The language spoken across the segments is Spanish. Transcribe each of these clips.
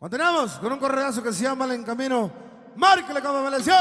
Continuamos con un correazo que se llama El Encamino. Márquele como me leció.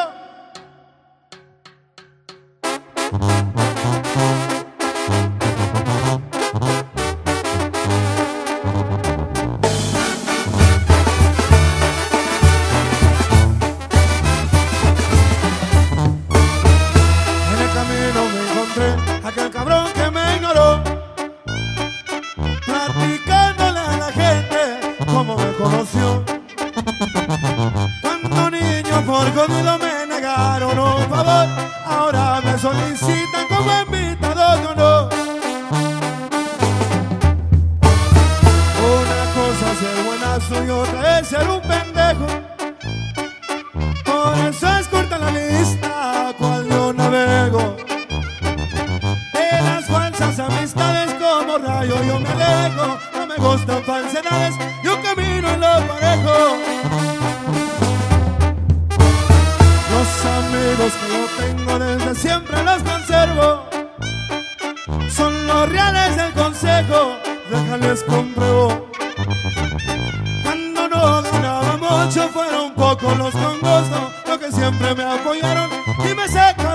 Mucho fueron pocos los con gusto, los que siempre me apoyaron. Y me sacaron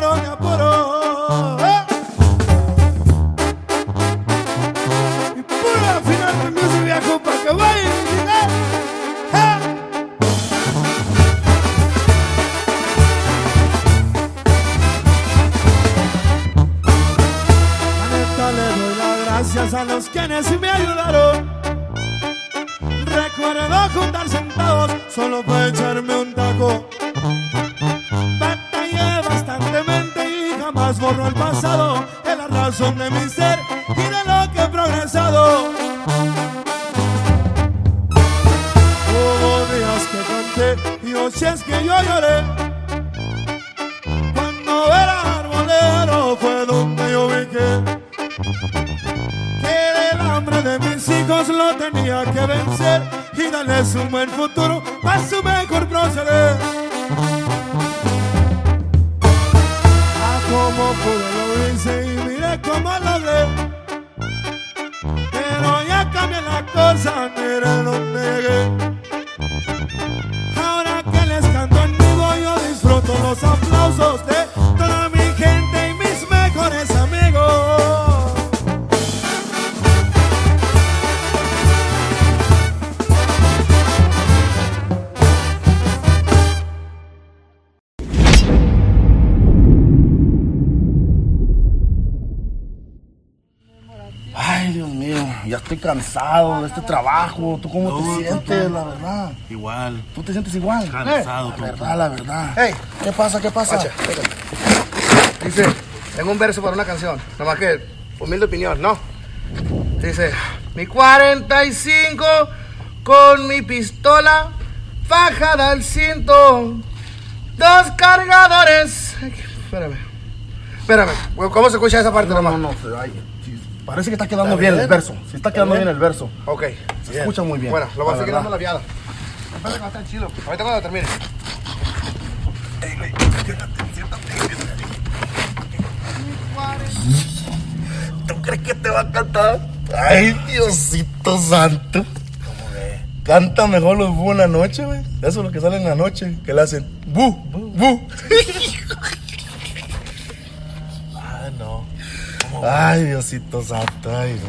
cosa, mire donde llegué. Cansado de este trabajo. ¿Tú cómo No, te sientes, tú. la verdad? Igual. ¿Tú te sientes igual? Cansado, La tú, verdad, la verdad. Hey, ¿Qué pasa, qué pasa? Pacha, Dice, tengo un verso para una canción, nomás que humilde opinión, ¿no? Dice, mi 45 con mi pistola fajada al cinto, dos cargadores. Espérame, espérame, ¿cómo se escucha esa parte No, nomás? no, no. ay, sí, parece que está quedando ¿Está bien bien? el verso. Sí, está quedando bien el verso. Ok, Se escucha muy bien. Bueno, lo voy a seguir dando la viada. Espérate que va a estar chido. Ahorita cuando termine. ¿Tú crees que te va a cantar? Ay, Diosito santo. Canta mejor los bu en la noche, güey. Eso es lo que sale en la noche, que le hacen bu, bu. Ah, Ay, Diosito santo, ay.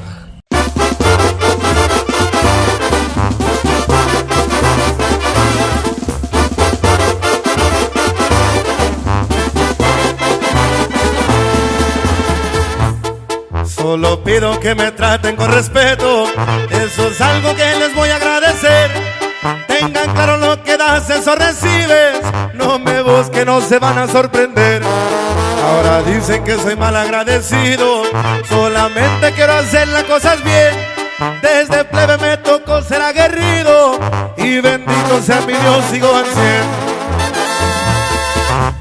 Solo pido que me traten con respeto, eso es algo que les voy a agradecer. Tengan claro lo que das, eso recibes. No me busquen, no se van a sorprender. Ahora dicen que soy mal agradecido, solamente quiero hacer las cosas bien. Desde plebe me tocó ser aguerrido y bendito sea mi Dios, sigo cien.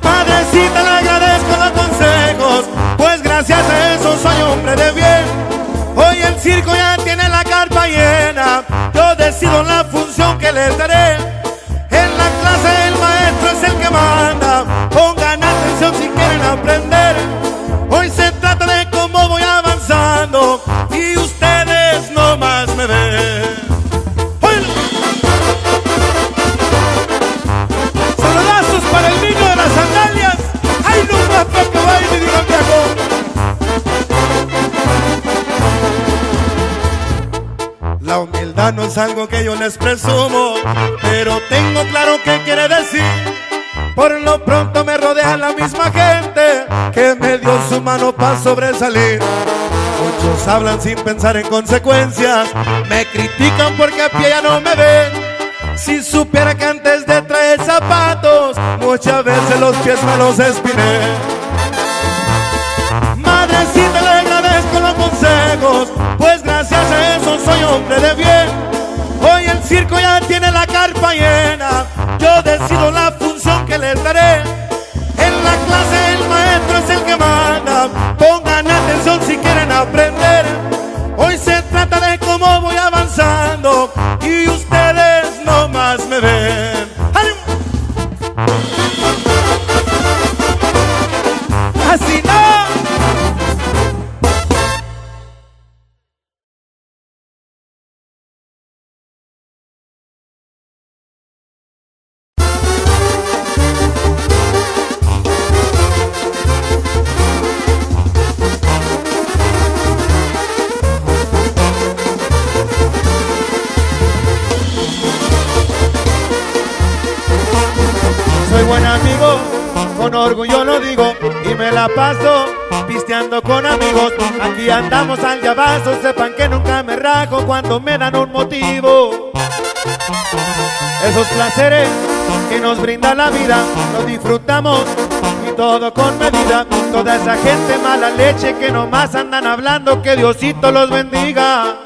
Padrecita, le agradezco los consejos, pues gracias a eso soy hombre de bien. Hoy el circo ya tiene la carpa llena, yo decido la función que les daré. Les presumo, pero tengo claro qué quiere decir. Por lo pronto me rodea la misma gente que me dio su mano para sobresalir. Muchos hablan sin pensar en consecuencias, me critican porque a pie ya no me ven. Si supiera que antes de traer zapatos, muchas veces los pies me los espiné. Decido la función que les daré. En la clase el maestro es el que manda, pongan atención si quieren aprender. Los disfrutamos y todo con medida. Toda esa gente mala leche que nomás andan hablando, que Diosito los bendiga.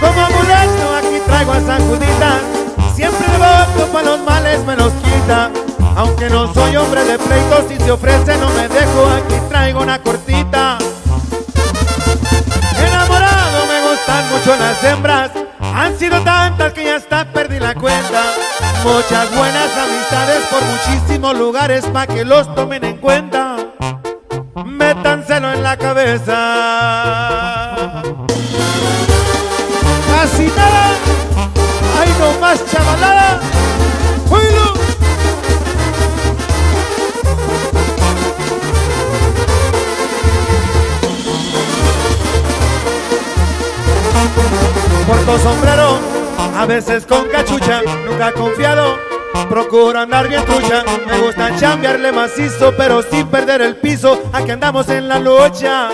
Como amuleto aquí traigo a San Judita. Siempre voto para los males me los quita. Aunque no soy hombre de pleitos Si se ofrece no me dejo. Aquí traigo una cortita. Enamorado me gustan mucho las hembras Han sido tantas que ya hasta perdí la cuenta Muchas buenas amistades por muchísimos lugares Pa' que los tomen en cuenta Métanselo en la cabeza casi nada. Ay, no más chavalada. Porto sombrero, a veces con cachucha, nunca confiado. Procuro andar bien trucha, me gusta chambearle macizo, pero sin perder el piso. Aquí andamos en la lucha.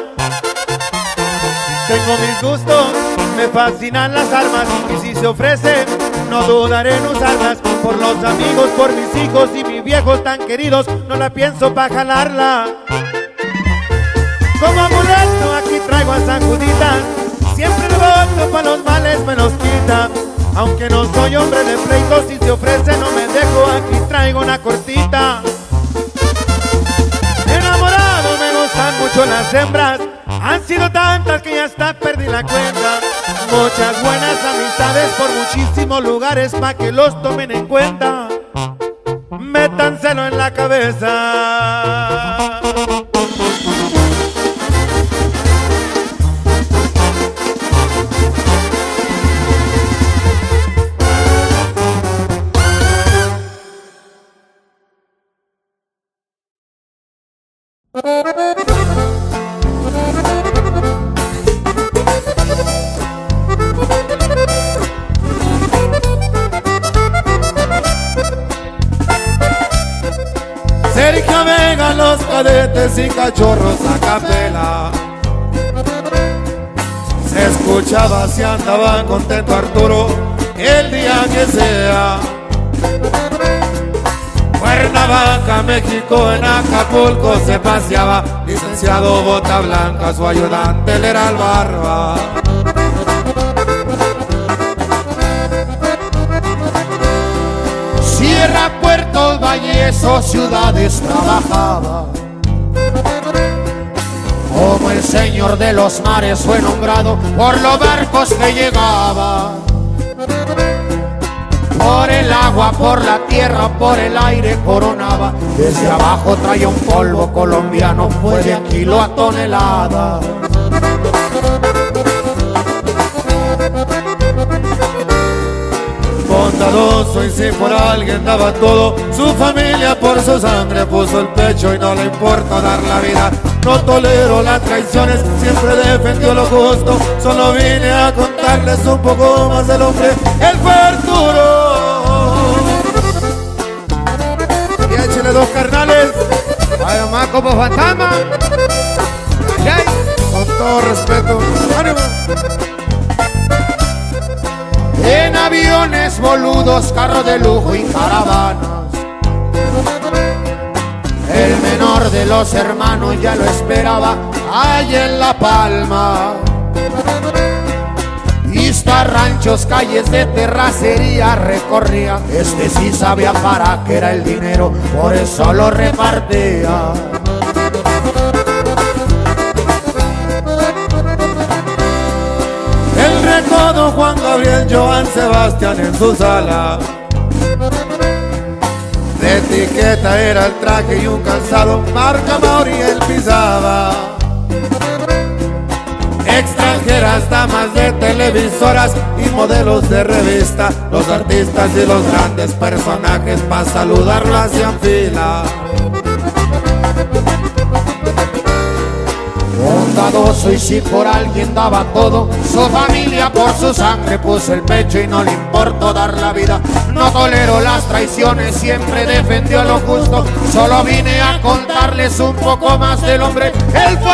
Tengo mis gustos, me fascinan las armas y si se ofrece, no dudaré en usarlas. Por los amigos, por mis hijos y mis viejos tan queridos, no la pienso pa' jalarla. Como amuleto aquí traigo a San Judita, siempre el voto pa' los males me los quita. Aunque no soy hombre de pleitos, si se ofrece no me dejo, aquí traigo una cortita. Enamorado me gustan mucho las hembras, han sido tantas que ya hasta perdí la cuenta. Muchas buenas amistades por muchísimos lugares pa' que los tomen en cuenta. Métanselo en la cabeza. Se escuchaba si andaba contento Arturo el día que sea. Cuernavaca, México, en Acapulco se paseaba. Licenciado Bota Blanca, su ayudante él era el barba. Sierra, Puerto, Valles o ciudades trabajaba. El señor de los mares fue nombrado por los barcos que llegaban. Por el agua, por la tierra, por el aire coronaba. Desde abajo traía un polvo colombiano, fue de kilo a tonelada. Bondadoso y si por alguien daba todo, su familia por su sangre puso el pecho y no le importó dar la vida. No tolero las traiciones, siempre defendió lo justo. Solo vine a contarles un poco más del hombre, el fue. Y échale dos carnales, Ay, más como fantasma. Con todo respeto. ¡Ánimo! En aviones boludos, carros de lujo y caravanas. El menor de los hermanos ya lo esperaba allá en La Palma. Vista ranchos, calles de terracería recorría. Este sí sabía para qué era el dinero, por eso lo repartía. El recodo Juan Gabriel, Joan Sebastián en su sala. Etiqueta era el traje y un calzado, marca Mauri él pisaba. Extranjeras, damas de televisoras y modelos de revista, los artistas y los grandes personajes para saludarlo hacían fila. Bondadoso y si por alguien daba todo, su familia por su sangre puso el pecho y no le importó dar la vida. No tolero las traiciones, siempre defendió lo justo. Solo vine a contarles un poco más del hombre, el fue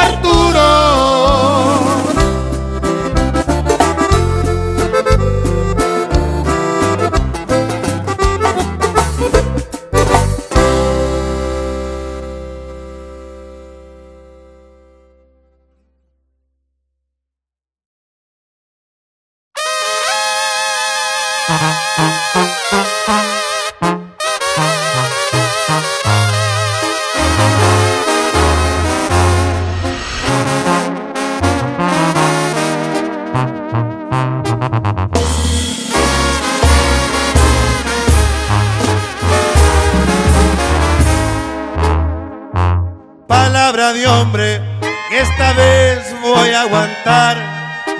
Palabra de hombre, que esta vez voy a aguantar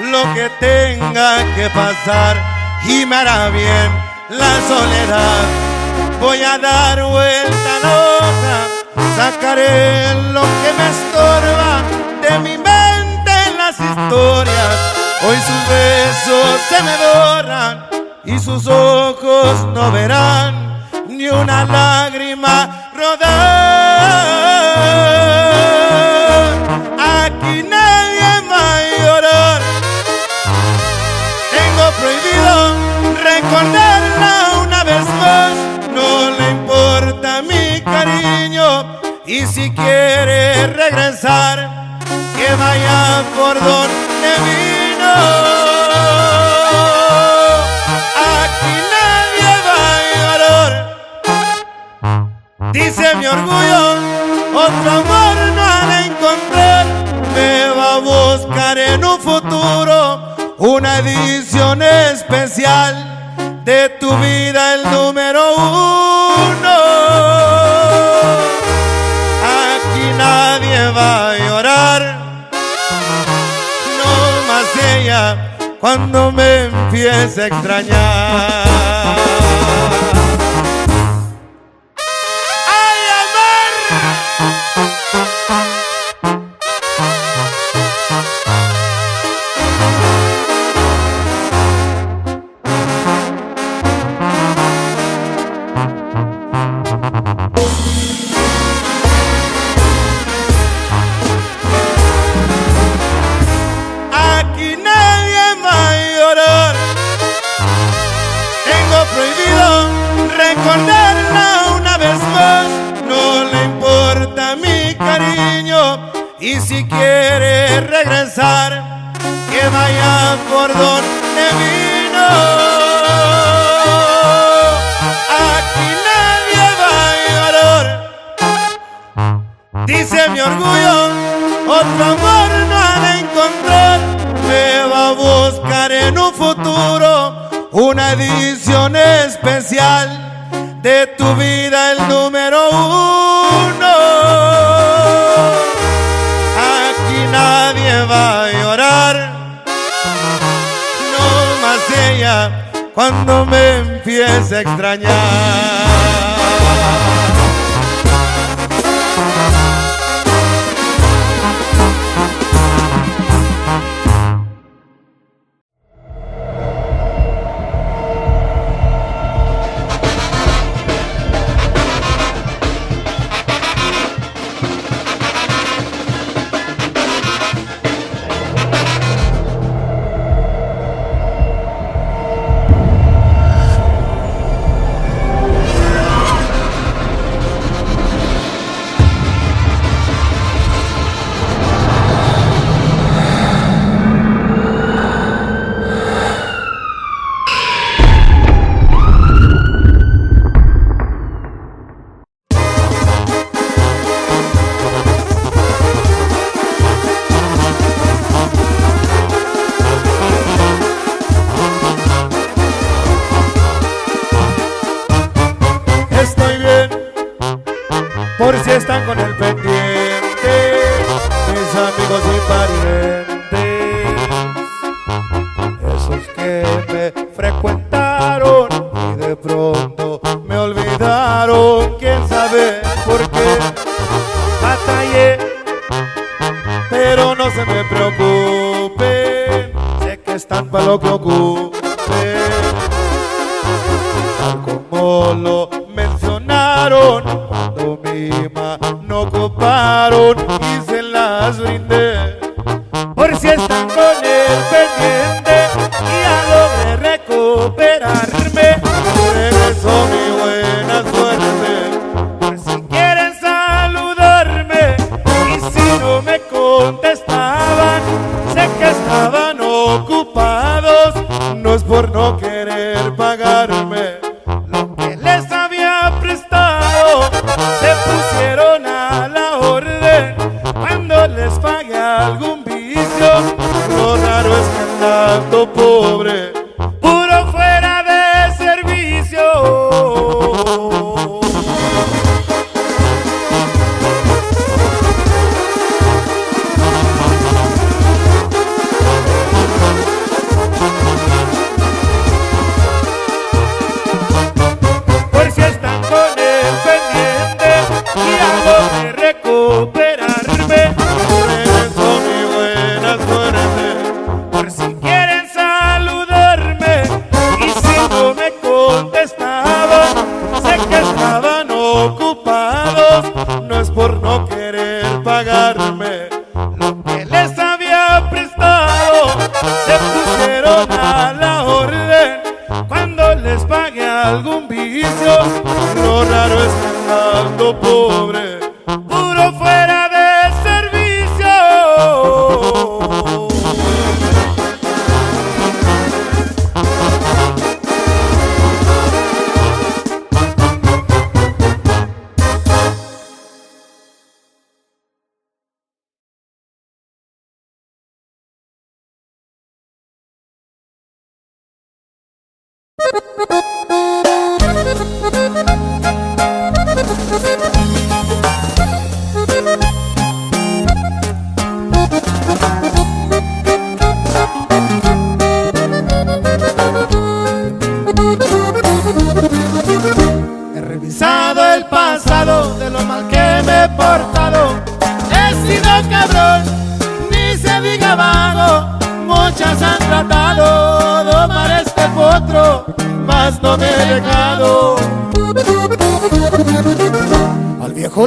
lo que tenga que pasar y me hará bien la soledad. Voy a dar vuelta a la hoja, sacaré lo que me estorba de mi mente en las historias. Hoy sus besos se me borran y sus ojos no verán ni una lágrima rodar. Recordarla una vez más. No le importa mi cariño. Y si quiere regresar, que vaya por donde vino. Aquí nadie va a llorar. Dice mi orgullo, otro amor no ha de encontrar. Me va a buscar en un futuro una edición especial de tu vida, el número uno. Aquí nadie va a llorar, no más ella cuando me empiece a extrañar. Buscar en un futuro una edición especial de tu vida, el número uno. Aquí nadie va a llorar, no más ella cuando me empiece a extrañar. Les pague algún vicio. Lo raro es que andando pobre,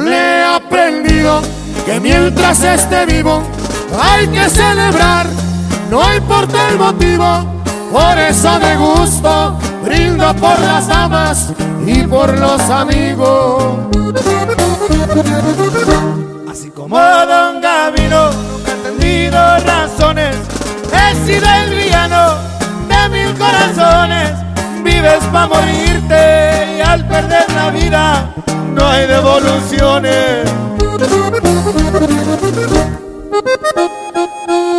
Le he aprendido que mientras esté vivo hay que celebrar, no importa el motivo. Por eso de gusto brindo por las damas y por los amigos. Así como Don Gavino nunca he entendido razones, he sido el villano de mil corazones. Vives para morirte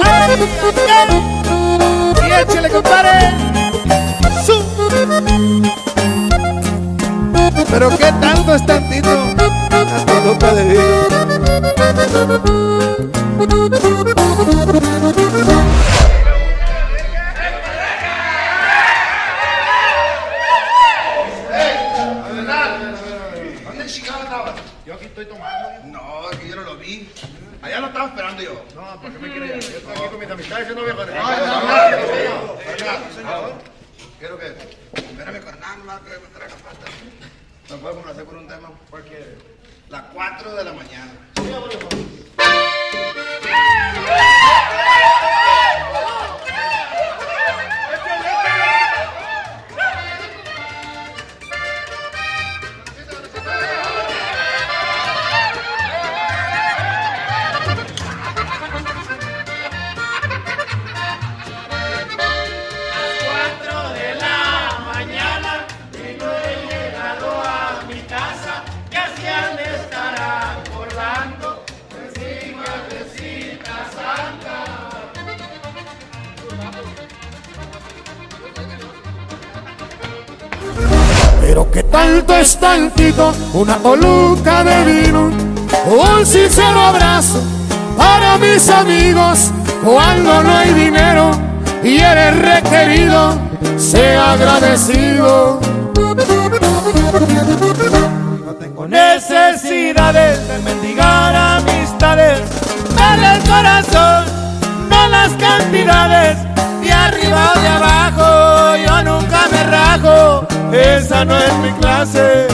¡Ay. Pero qué tanto es tantito. Hasta de. 4 de la mañana. Pero que tanto es tantito, una coluca de vino, un sincero abrazo para mis amigos. Cuando no hay dinero y eres requerido, sea agradecido. No tengo necesidades de mendigar amistades, me el corazón, no las cantidades de arriba o de abajo, yo nunca me rajo, esa no es mi clase.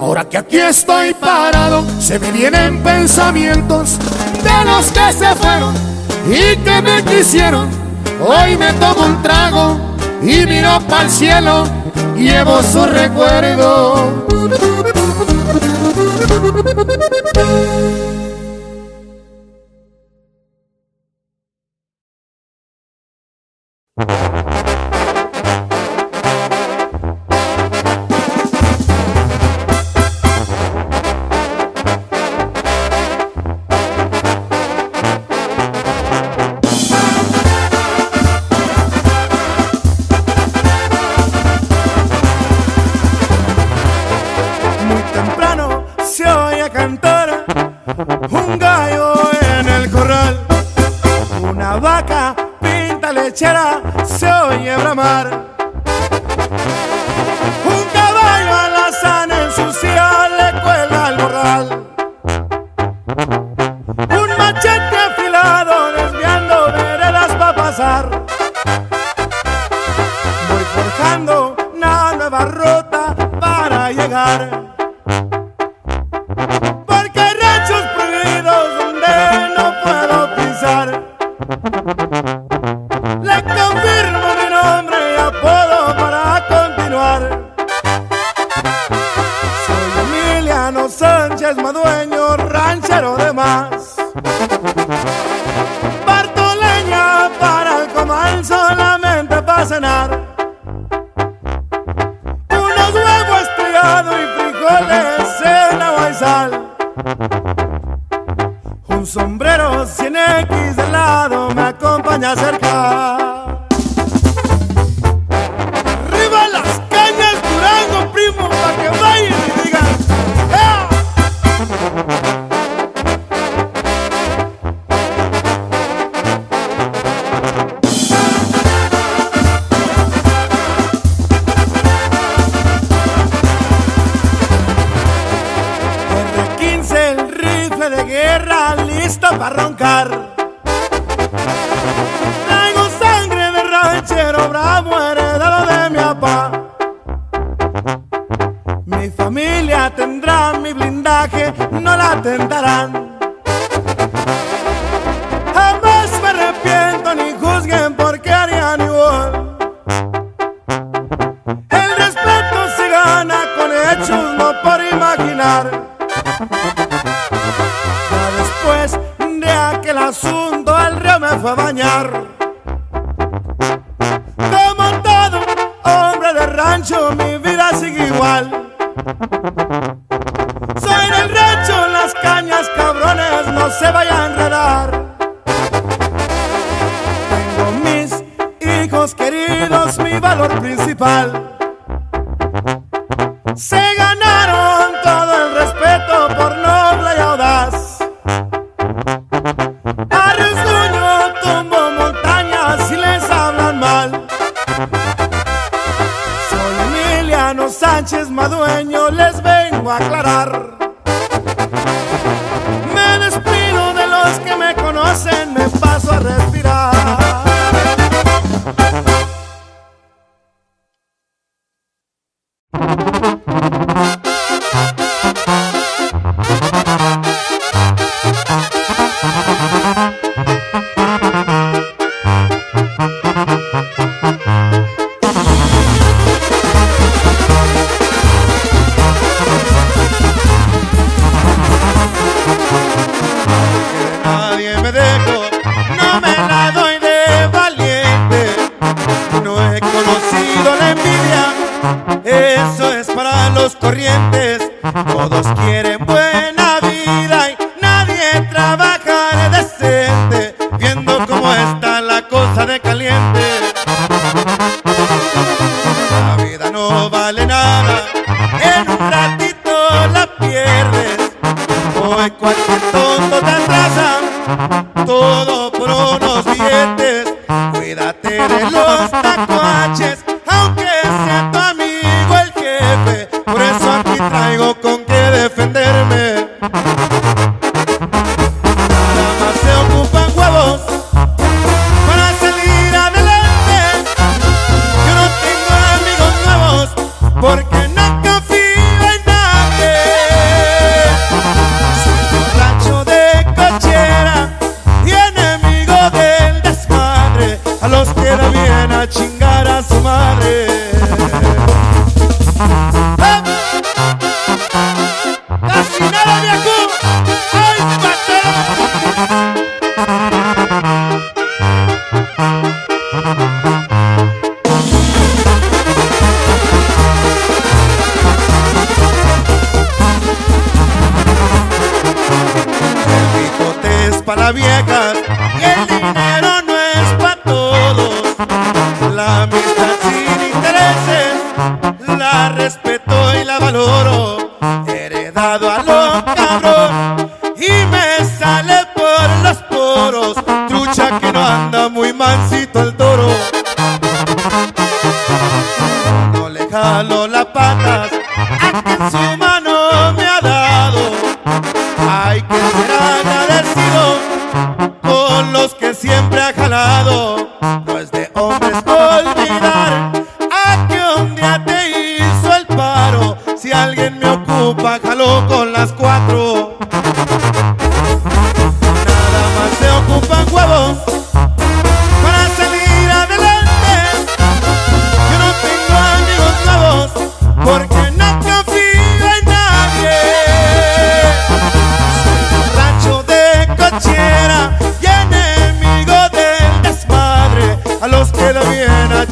Ahora que aquí estoy parado, se me vienen pensamientos de los que se fueron y que me quisieron. Hoy me tomo un trago y miro para el cielo, llevo su recuerdo. sombrero 100 X de lado me acompaña cerca. igual. Soy del rancho, las cañas, cabrones, no se vayan a enredar. Tengo mis hijos queridos, mi valor principal.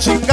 Vienen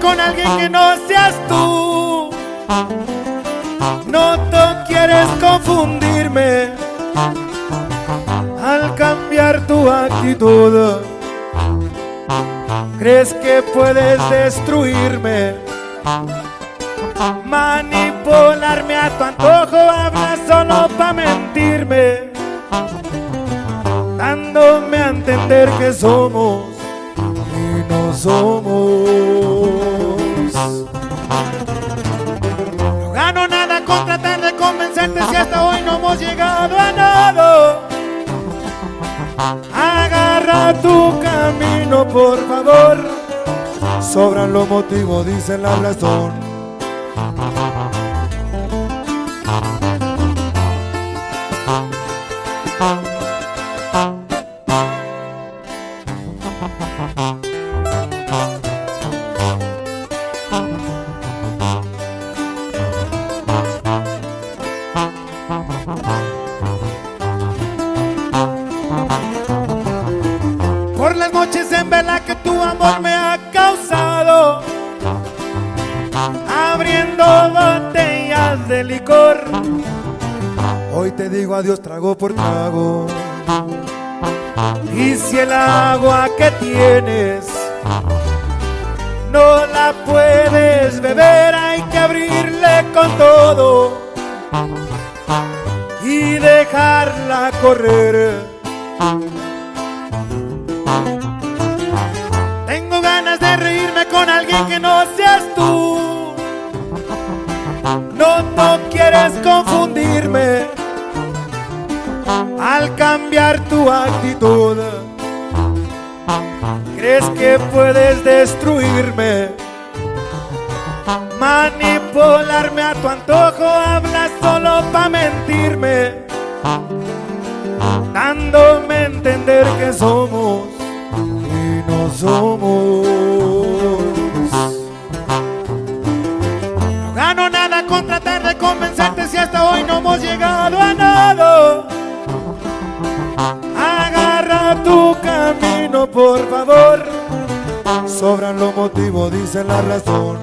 con alguien que no seas tú. No tú quieres confundirme al cambiar tu actitud. Crees que puedes destruirme, manipularme a tu antojo, hablas solo para mentirme, dándome a entender que somos y no somos. Hasta hoy no hemos llegado a nada. Agarra tu camino, por favor. Sobran los motivos, dice la razón. Botellas de licor. Hoy te digo adiós trago por trago. Y si el agua que tienes no la puedes beber, hay que abrirle con todo y dejarla correr. Tengo ganas de reírme con alguien que no seas tú. No, no quieres confundirme al cambiar tu actitud. Crees que puedes destruirme, manipularme a tu antojo, hablas solo para mentirme, dándome a entender que somos y no somos. Llegado a nada. Agarra tu camino, por favor. Sobran los motivos, dice la razón.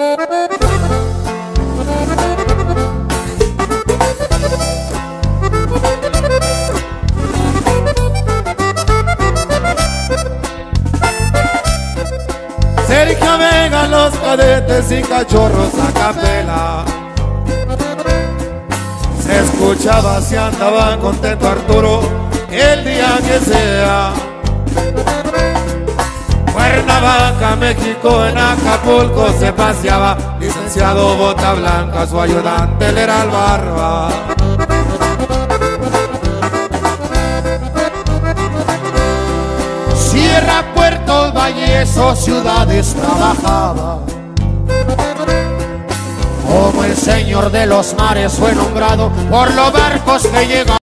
Sergio Vega, los cadetes y cachorros a capela. Se escuchaba si andaba contento Arturo el día que sea. Cuernavaca, México, en Acapulco se paseaba. Licenciado Bota Blanca, su ayudante era el barba. Sierra, Puerto, Valles o ciudades trabajaba. Como el señor de los mares fue nombrado por los barcos que llegaban.